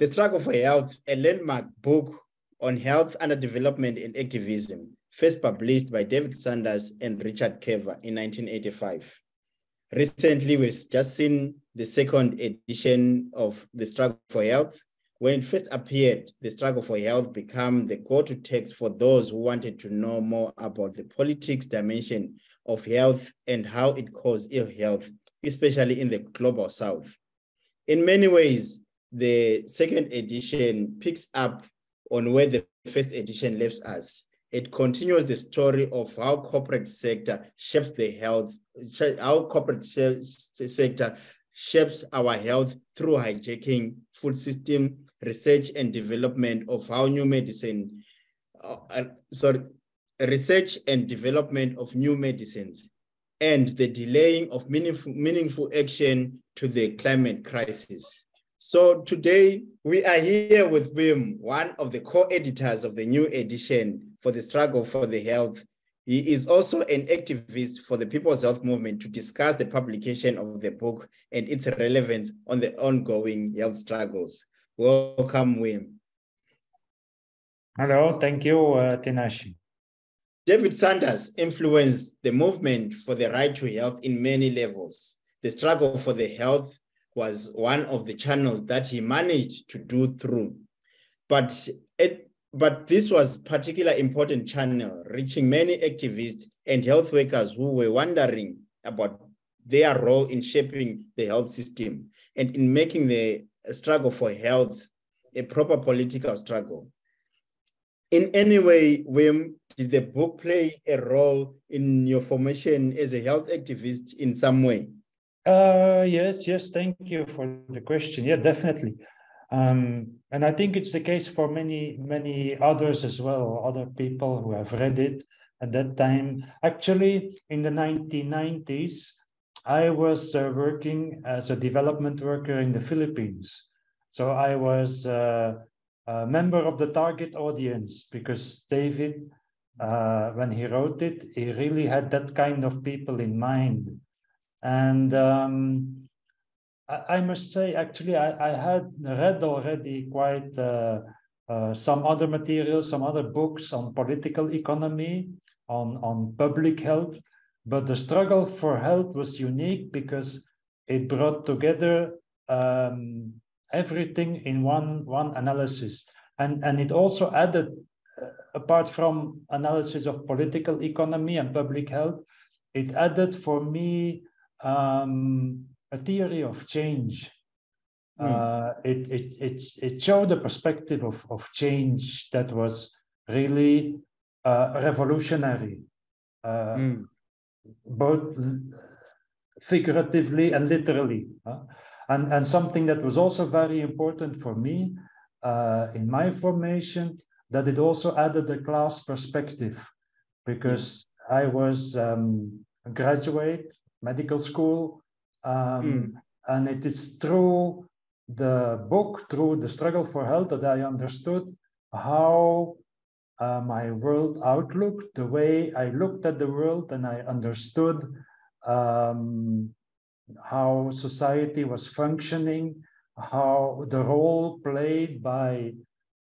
The Struggle for Health, a landmark book on health underdevelopment and activism, first published by David Sanders and Richard Carver in 1985. Recently, we've just seen the second edition of The Struggle for Health. When it first appeared, The Struggle for Health became the go-to text for those who wanted to know more about the politics dimension of health and how it caused ill health, especially in the global south. In many ways, the second edition picks up on where the first edition leaves us. It continues the story of how corporate sector shapes the health, how corporate sector shapes our health through hijacking food system research and development of how new medicine, uh, uh, sorry, research and development of new medicines, and the delaying of meaningful, meaningful action to the climate crisis. So today we are here with Wim, one of the co-editors of the new edition for the struggle for the health. He is also an activist for the People's Health Movement to discuss the publication of the book and its relevance on the ongoing health struggles. Welcome, Wim. Hello, thank you, uh, Tinashe. David Sanders influenced the movement for the right to health in many levels. The struggle for the health was one of the channels that he managed to do through. But it, but this was particular important channel, reaching many activists and health workers who were wondering about their role in shaping the health system and in making the struggle for health a proper political struggle. In any way, Wim, did the book play a role in your formation as a health activist in some way? Uh, yes, yes, thank you for the question. Yeah, definitely. Um, and I think it's the case for many, many others as well, other people who have read it at that time. Actually, in the 1990s, I was uh, working as a development worker in the Philippines. So I was uh, a member of the target audience because David, uh, when he wrote it, he really had that kind of people in mind. And um, I, I, must say, actually, I, I, had read already quite uh, uh, some other materials, some other books on political economy, on, on public health. But the struggle for health was unique because it brought together um, everything in one, one analysis. And, and it also added, uh, apart from analysis of political economy and public health, it added for me um, a theory of change. Mm. Uh, it, it, it, it showed a perspective of, of change that was really uh, revolutionary, uh, mm. both figuratively and literally. and, and something that was also very important for me uh, in my formation, that it also added a class perspective because I was um, a graduate medical school. Um, mm. And it is through the book, through the struggle for health, that I understood how uh, my world outlook, the way I looked at the world, and I understood um, how society was functioning, how the role played by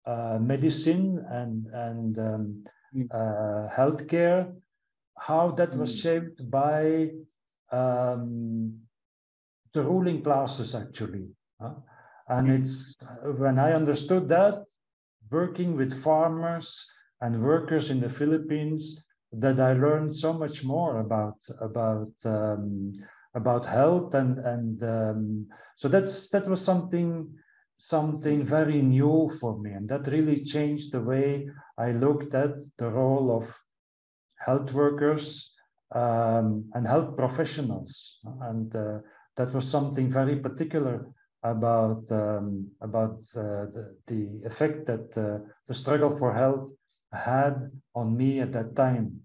uh, medicine and and um, mm. uh, healthcare, how that was hmm. shaped by um, the ruling classes actually. Uh, and mm-hmm. it's when I understood that, working with farmers and workers in the Philippines, that I learned so much more about about um, about health and and um, so that's that was something something very new for me and that really changed the way I looked at the role of health workers um, and health professionals. And uh, that was something very particular about um, about uh, the, the, effect that uh, the struggle for health had on me at that time.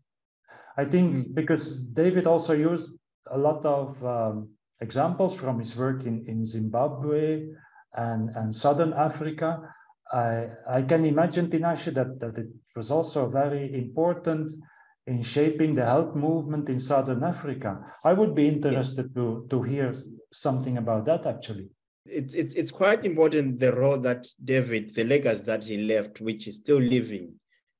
I think mm. because David also used a lot of um, examples from his work in, in Zimbabwe and, and Southern Africa. I, I can imagine, Tinashe, that, that it was also very important in shaping the health movement in Southern Africa. I would be interested yes. to, to hear something about that actually. it's, it's, it's quite important the role that David, the legacy that he left, which is still living,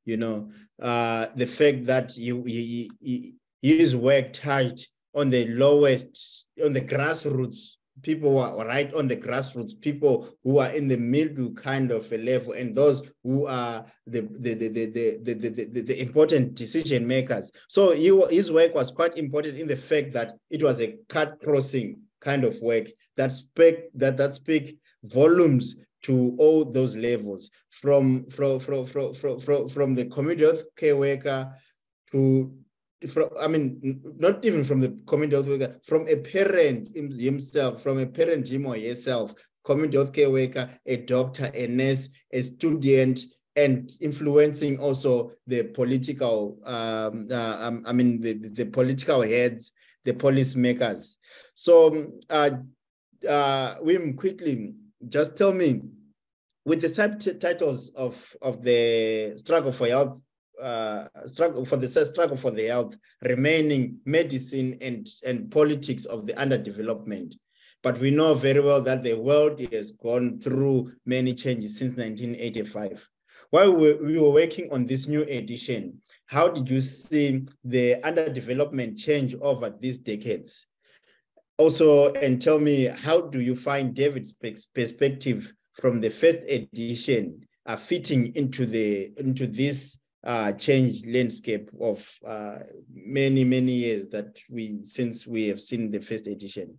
you know, uh, the fact that he, he, he, his work touched on the lowest, on the grassroots, people who are right on the grassroots, people who are in the middle kind of a level, and those who are the the the the the, the, the, the, important decision makers. So he, his work was quite important in the fact that it was a cut crossing kind of work that speak that that speak volumes to all those levels from from from from from, from, from the community health care worker to from I mean not even from the community health worker from a parent himself from a parent him or herself community health care worker a doctor a nurse a student and influencing also the political um, uh, um, I mean the, the political heads the policymakers so uh, uh, Wim, quickly, just tell me, with the subtitles of, of the struggle for health, uh, struggle for the struggle for the health, remaining medicine and, and politics of the underdevelopment. But we know very well that the world has gone through many changes since 1985. While we were working on this new edition, how did you see the underdevelopment change over these decades? also and tell me how do you find David's perspective from the first edition uh, fitting into the into this uh, changed landscape of uh, many many years that we since we have seen the first edition.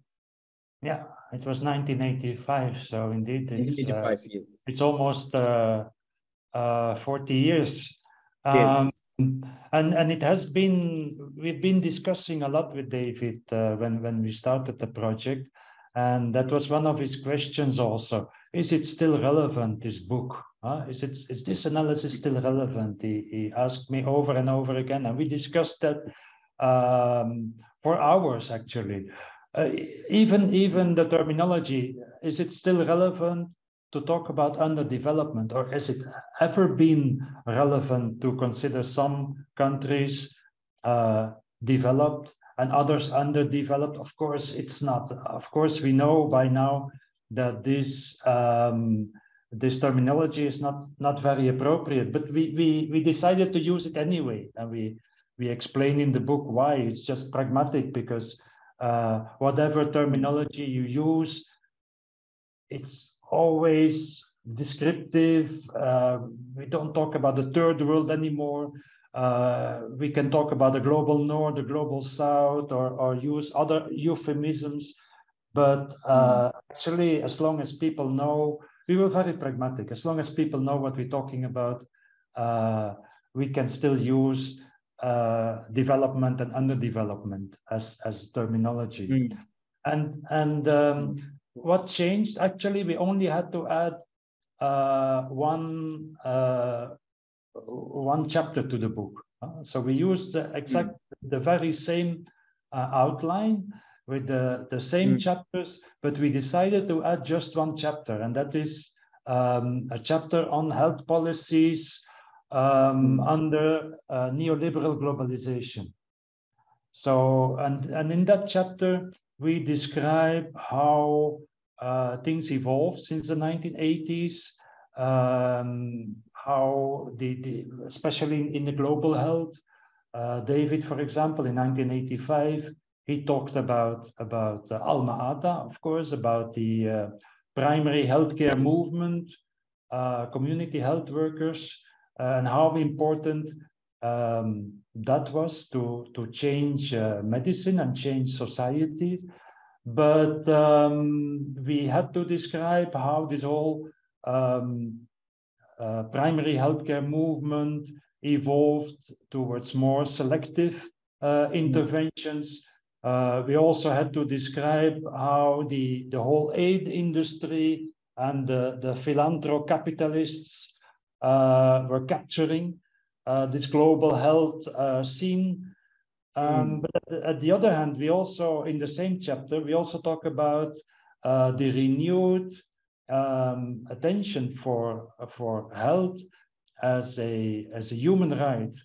Yeah, it was 1985. So indeed, it's, 1985 uh, years. It's almost uh, uh, 40 years. Um, yes and and it has been we've been discussing a lot with David uh, when when we started the project, and that was one of his questions also. Is it still relevant? This book? Huh? Is it is this analysis still relevant? He, he asked me over and over again, and we discussed that um, for hours actually. Uh, even even the terminology is it still relevant? to talk about underdevelopment, or has it ever been relevant to consider some countries uh, developed and others underdeveloped? Of course, it's not. Of course, we know by now that this um, this terminology is not not very appropriate, but we we we decided to use it anyway, and we we explain in the book why. It's just pragmatic because uh, whatever terminology you use, it's always descriptive. Uh, we don't talk about the third world anymore. Uh, we can talk about the global north, the global south, or, or use other euphemisms. But uh, mm. actually, as long as people know, we were very pragmatic. As long as people know what we're talking about, uh, we can still use uh, development and underdevelopment as, as terminology. Mm. And, and um, what changed? Actually, we only had to add uh, one uh, one chapter to the book. Uh, so we used the exact mm. the very same uh, outline with the the same mm. chapters, but we decided to add just one chapter, and that is um, a chapter on health policies um, under uh, neoliberal globalization. So, and, and in that chapter, we describe how uh, things evolved since the 1980s, um, how the, the, especially in, in the global health, uh, David, for example, in 1985, he talked about about uh, Alma Ata, of course, about the uh, primary healthcare movement, uh, community health workers, uh, and how important um, that was to, to change uh, medicine and change society. But um, we had to describe how this whole um, uh, primary healthcare movement evolved towards more selective uh, interventions. Uh, we also had to describe how the, the whole aid industry and the, the philanthro capitalists uh, were capturing uh, this global health uh, scene. Um, mm. But at the other hand, we also, in the same chapter, we also talk about uh, the renewed um, attention for, for health as a, as a human right.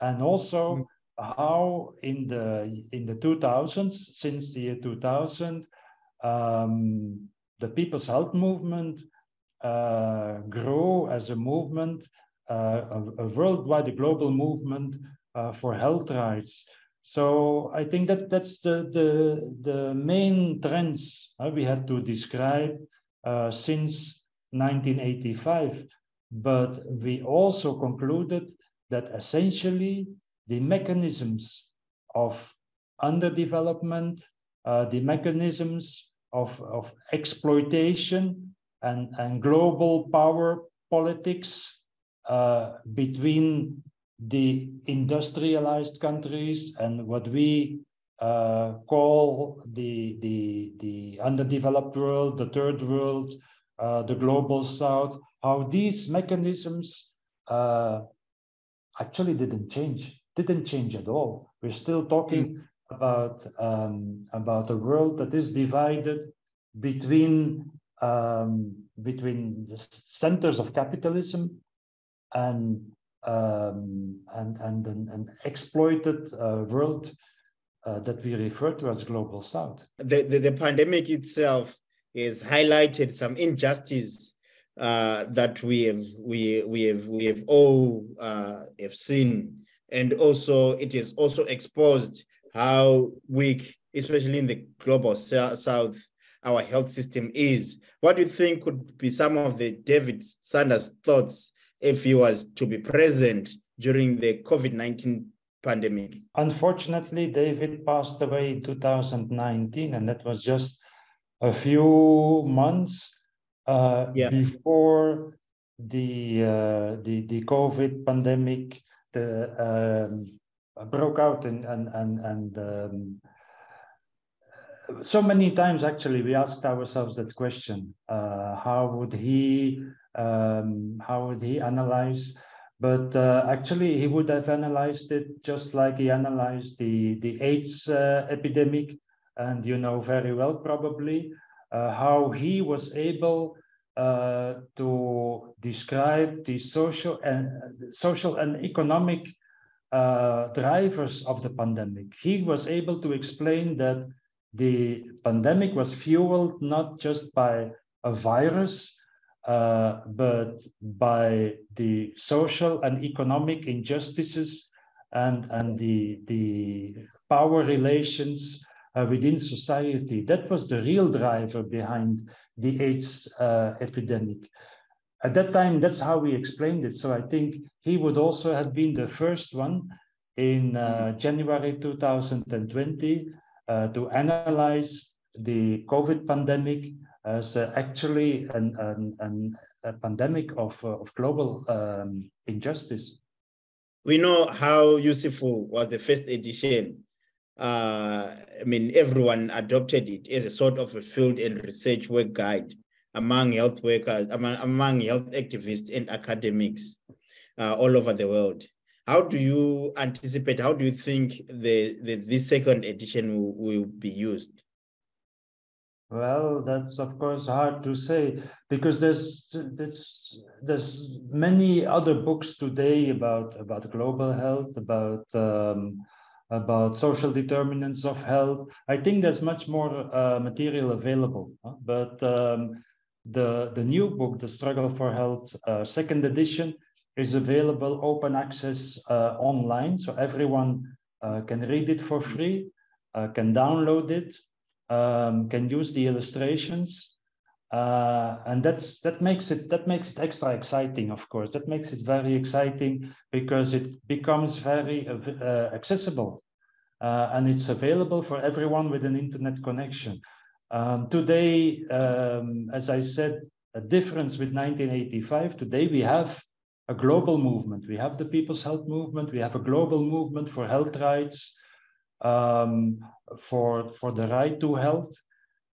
And also mm. How in the, in the 2000s, since the year 2000, um, the People's Health Movement uh, grow as a movement, uh, a, a, worldwide, a global movement uh, for health rights. So I think that that's the the, the main trends uh, we had to describe uh, since 1985. But we also concluded that essentially the mechanisms of underdevelopment, uh, the mechanisms of, of exploitation and, and global power politics uh, between the industrialized countries and what we uh, call the, the, the underdeveloped world, the third world, uh, the global south, how these mechanisms uh, actually didn't change, didn't change at all. We're still talking mm. about, um, about a world that is divided between, um, between the centers of capitalism and um, and, and an, exploited uh, world uh, that we refer to as global south. The, the, the pandemic itself has highlighted some injustice uh, that we have we we have we have all uh, have seen, and also it is also exposed how weak, especially in the global south, our health system is. What do you think could be some of the David Sanders thoughts if he was to be present during the COVID 19 pandemic? Unfortunately, David passed away in 2019, and that was just a few months uh, yeah. before the, uh, the the COVID pandemic the, um, broke out and and and, and um, so many times actually we asked ourselves that question uh, how would he um, how would he analyze? But uh, actually, he would have analyzed it just like he analyzed the, the AIDS uh, epidemic. And you know very well, probably, uh, how he was able uh, to describe the social and social and economic uh, drivers of the pandemic. He was able to explain that the pandemic was fueled not just by a virus, uh, but by the social and economic injustices and, and the, the power relations uh, within society. That was the real driver behind the AIDS uh, epidemic. At that time, that's how we explained it. So I think he would also have been the first one in uh, January 2020 uh, to analyze the COVID pandemic as uh, actually an, an, an, a pandemic of, uh, of global um, injustice. We know how useful was the first edition. Uh, I mean, everyone adopted it as a sort of a field and research work guide among health workers, among, among health activists and academics uh, all over the world. How do you anticipate, how do you think the, the this second edition will, will be used? Well, that's of course hard to say because there's there's there's many other books today about about global health, about um, about social determinants of health. I think there's much more uh, material available, huh? but um, the the new book, The Struggle for Health, uh, second edition, is available open access uh, online, so everyone uh, can read it for free, uh, can download it um, can use the illustrations. Uh, and that's that makes it that makes it extra exciting of course. That makes it very exciting because it becomes very accessible. Uh, and it's available for everyone with an internet connection um, today um, as i said a difference with 1985 today we have a global movement we have the people's health movement we have a global movement for health rights um, for, for the right to health.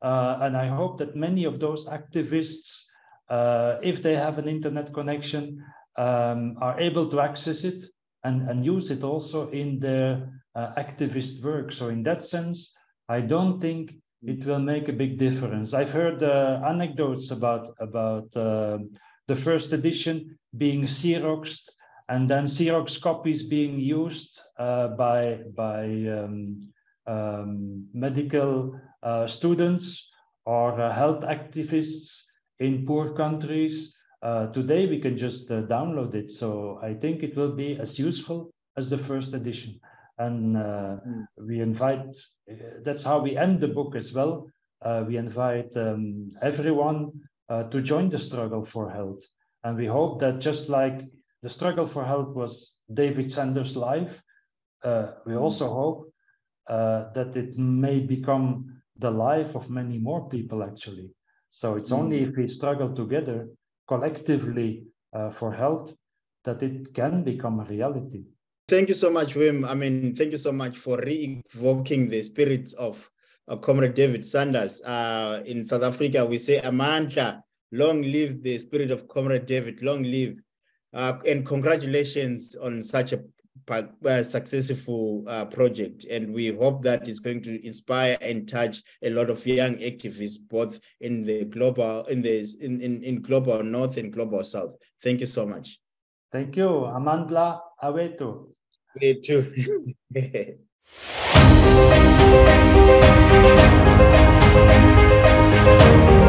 Uh, and I hope that many of those activists, uh, if they have an internet connection, um, are able to access it and, and use it also in their uh, activist work. So in that sense, I don't think it will make a big difference. I've heard uh, anecdotes about, about uh, the first edition being Xeroxed and then Xerox copies being used uh, by by um, um, medical uh, students or uh, health activists in poor countries. Uh, today we can just download it. So I think it will be as useful as the first edition. And mm. we invite, that's how we end the book as well. we invite um, everyone to join the struggle for health. And we hope that just like the struggle for health was David Sanders' life, uh, we hmm. also hope uh, that it may become the life of many more people actually. So it's mm. only if we struggle together collectively uh, for health that it can become a reality. Thank you so much, Wim. I mean, thank you so much for re-evoking the spirit of uh, Comrade David Sanders. Uh, in South Africa, we say Amandla, long live the spirit of Comrade David, long live. Uh, and congratulations on such a uh, successful uh, project and we hope that is going to inspire and touch a lot of young activists both in the global in the in, in, in global north and global south thank you so much thank you amandla awetu me too.